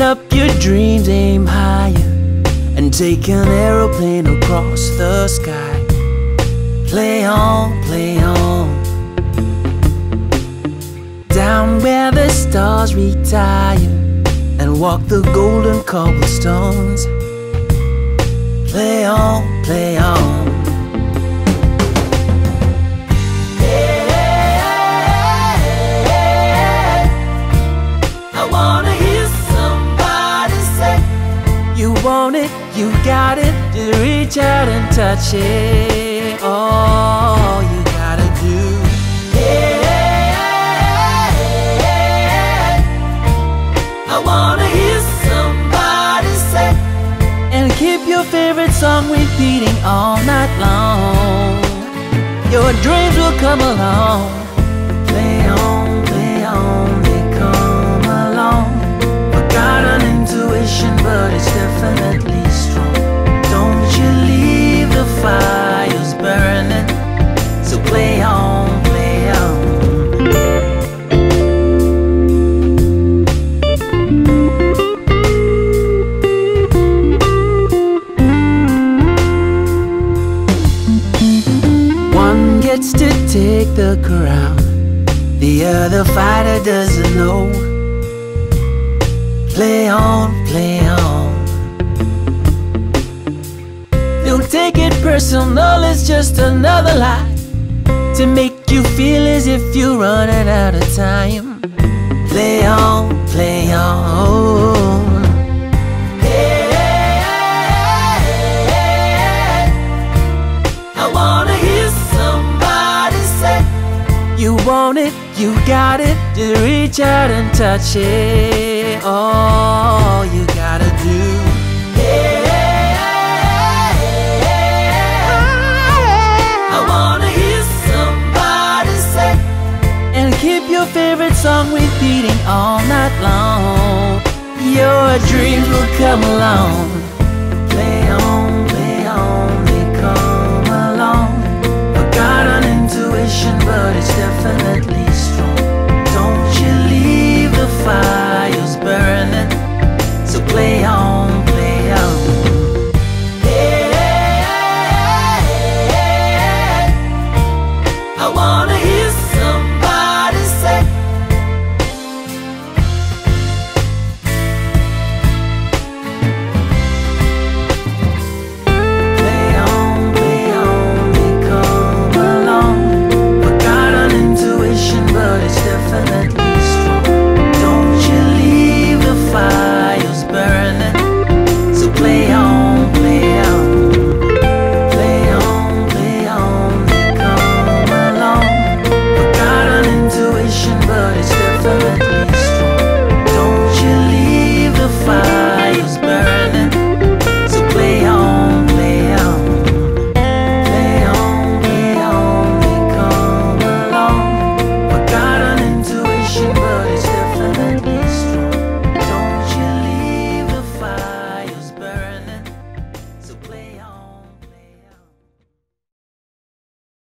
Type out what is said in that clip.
Up your dreams, aim higher, and take an aeroplane across the sky. Play on, play on. Down where the stars retire, and walk the golden cobblestones. Play on, play on. Yeah, I wanna. Want it, you got it, just reach out and touch it. All you gotta do. I wanna hear somebody say And keep your favorite song repeating all night long. Your dreams will come along To take the crown, the other fighter doesn't know. Play on, play on. Don't take it personal, it's just another lie to make you feel as if you're running out of time. Play on, play on. You want it, you got it, just reach out and touch it. All you gotta do. I wanna hear somebody say And keep your favorite song repeating all night long. Your dreams will come along